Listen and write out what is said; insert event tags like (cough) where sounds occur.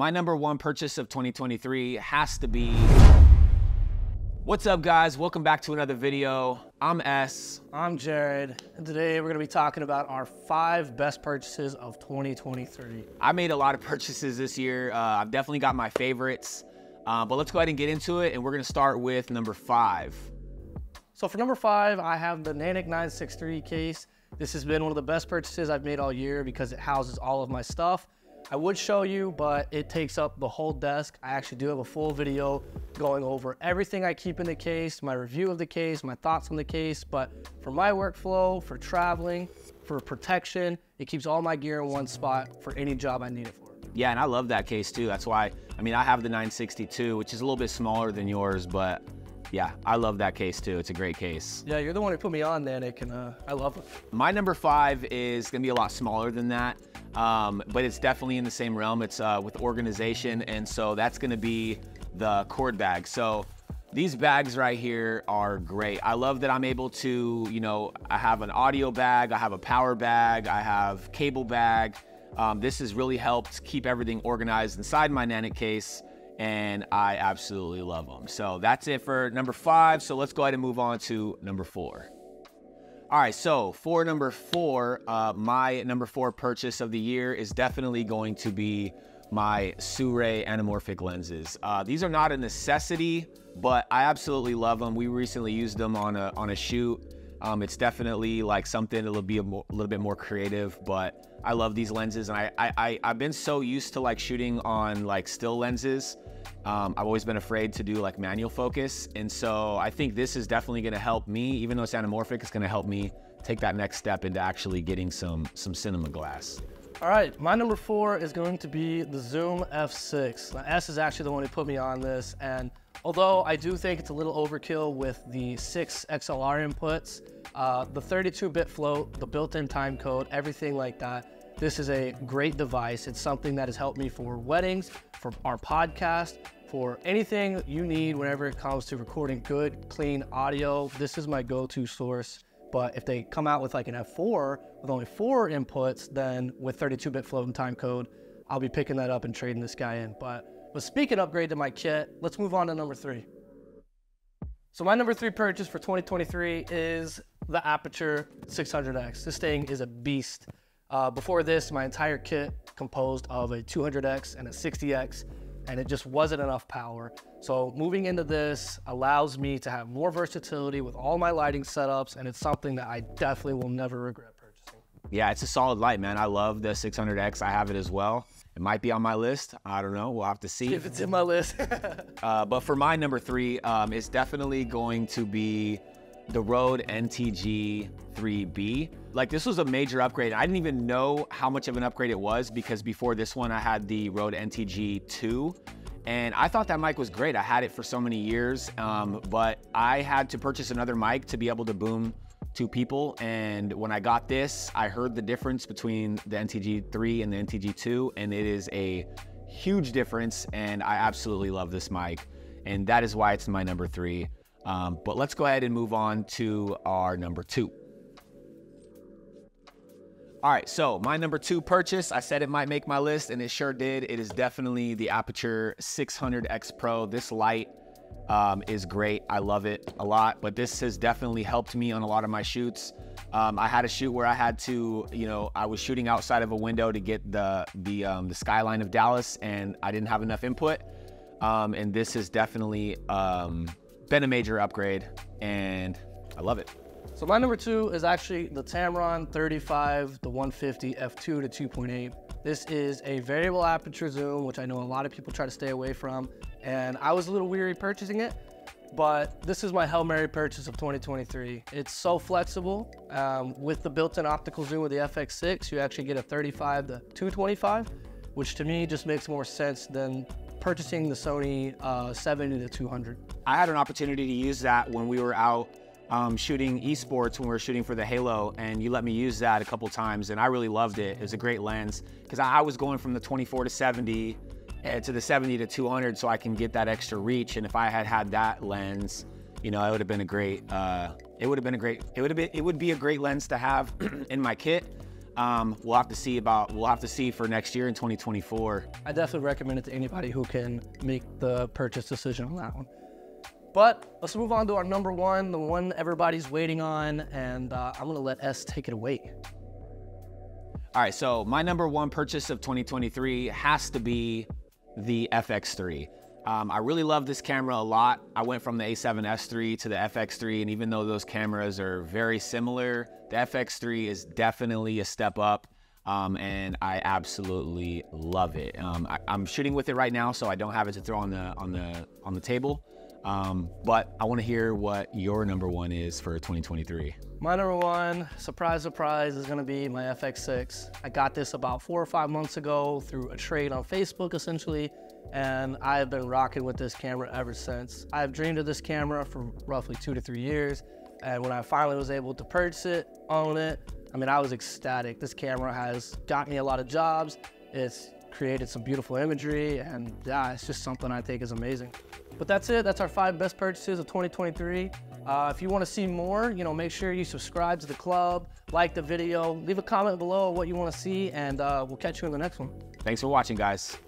my number one purchase of 2023 has to be. What's up, guys? Welcome back to another video. I'm S. I'm Jared, and today we're going to be talking about our five best purchases of 2023. I made a lot of purchases this year. Uh, I've definitely got my favorites, uh, but let's go ahead and get into it. And we're going to start with number five. So for number five, I have the Nanuk 963 case. This has been one of the best purchases I've made all year because it houses all of my stuff. I would show you, but it takes up the whole desk. I actually do have a full video going over everything I keep in the case, my review of the case, my thoughts on the case. But for my workflow, for traveling, for protection, it keeps all my gear in one spot for any job I need it for. Yeah, and I love that case too. That's why, I mean, I have the 962, which is a little bit smaller than yours, but yeah, I love that case too. It's a great case. Yeah, you're the one who put me on, Nanuk, and uh, I love it. My number five is gonna be a lot smaller than that, um, but it's definitely in the same realm. It's uh, with organization, and so that's gonna be the cord bag. So these bags right here are great. I love that I'm able to, you know, I have an audio bag, I have a power bag, I have cable bag. Um, this has really helped keep everything organized inside my Nanuk case and I absolutely love them. So that's it for number five. So let's go ahead and move on to number four. All right, so for number four, uh, my number four purchase of the year is definitely going to be my Sirui anamorphic lenses. Uh, these are not a necessity, but I absolutely love them. We recently used them on a on a shoot. Um, it's definitely like something that'll be a, a, little bit more creative, but I love these lenses, and I, I I I've been so used to like shooting on like still lenses um, I've always been afraid to do like manual focus. And so I think this is definitely gonna help me, even though it's anamorphic, it's gonna help me take that next step into actually getting some, some cinema glass. All right, my number four is going to be the Zoom F6. Now, S is actually the one who put me on this, and although I do think it's a little overkill with the six XLR inputs, uh, the 32-bit float, the built-in time code, everything like that, this is a great device. It's something that has helped me for weddings, for our podcast, for anything you need whenever it comes to recording good, clean audio. This is my go-to source. But if they come out with like an F4 with only four inputs, then with 32-bit float and time code, I'll be picking that up and trading this guy in. But, but speaking upgrade to my kit, let's move on to number three. So my number three purchase for 2023 is the Aputure 600X. This thing is a beast. Uh, before this, my entire kit composed of a 200X and a 60X, and it just wasn't enough power. So moving into this allows me to have more versatility with all my lighting setups, and it's something that I definitely will never regret purchasing. Yeah, it's a solid light, man. I love the 600X. I have it as well. It might be on my list. I don't know. We'll have to see. If it's in my list. (laughs) uh, but for my number three, um, it's definitely going to be the Rode NTG 3B. Like this was a major upgrade. I didn't even know how much of an upgrade it was because before this one I had the Rode NTG 2 and I thought that mic was great. I had it for so many years, um, but I had to purchase another mic to be able to boom two people. And when I got this, I heard the difference between the NTG3 and the NTG2, and it is a huge difference. And I absolutely love this mic. And that is why it's my number three. Um, but let's go ahead and move on to our number two. All right, so my number two purchase, I said it might make my list, and it sure did. It is definitely the Aputure 600X Pro. This light um, is great. I love it a lot, but this has definitely helped me on a lot of my shoots. Um, I had a shoot where I had to, you know, I was shooting outside of a window to get the the um, the skyline of Dallas, and I didn't have enough input. Um, and this has definitely um, been a major upgrade, and I love it. So my number two is actually the Tamron 35, the 150 f2 to 2.8. This is a variable aperture zoom, which I know a lot of people try to stay away from, and I was a little weary purchasing it, but this is my Hail Mary purchase of 2023. It's so flexible. Um, with the built-in optical zoom with the FX6, you actually get a 35 to 225, which to me just makes more sense than purchasing the Sony uh, 70 to 200. I had an opportunity to use that when we were out um, shooting esports when we were shooting for the Halo, and you let me use that a couple times, and I really loved it. It was a great lens because I was going from the 24 to 70 uh, to the 70 to 200, so I can get that extra reach. And if I had had that lens, you know, it would have been a great. Uh, it would have been a great. It would have been. It would be a great lens to have (clears throat) in my kit. Um, we'll have to see about, we'll have to see for next year in 2024. I definitely recommend it to anybody who can make the purchase decision on that one. But let's move on to our number one, the one everybody's waiting on, and uh, I'm gonna let S take it away. All right, so my number one purchase of 2023 has to be the FX3. Um, I really love this camera a lot. I went from the A7S III to the FX3, and even though those cameras are very similar, the FX3 is definitely a step up, um, and I absolutely love it. Um, I, am shooting with it right now, so I don't have it to throw on the on the on the table. Um, but I want to hear what your number one is for 2023. My number one, surprise, surprise, is gonna be my FX6. I got this about four or five months ago through a trade on Facebook, essentially, and I have been rocking with this camera ever since. I've dreamed of this camera for roughly two to three years, and when I finally was able to purchase it, own it, I mean, I was ecstatic. This camera has got me a lot of jobs. It's created some beautiful imagery, and yeah, it's just something I think is amazing. But that's it. That's our five best purchases of 2023. Uh, if you want to see more, you know, make sure you subscribe to the club, like the video, leave a comment below what you want to see, and uh, we'll catch you in the next one. Thanks for watching, guys.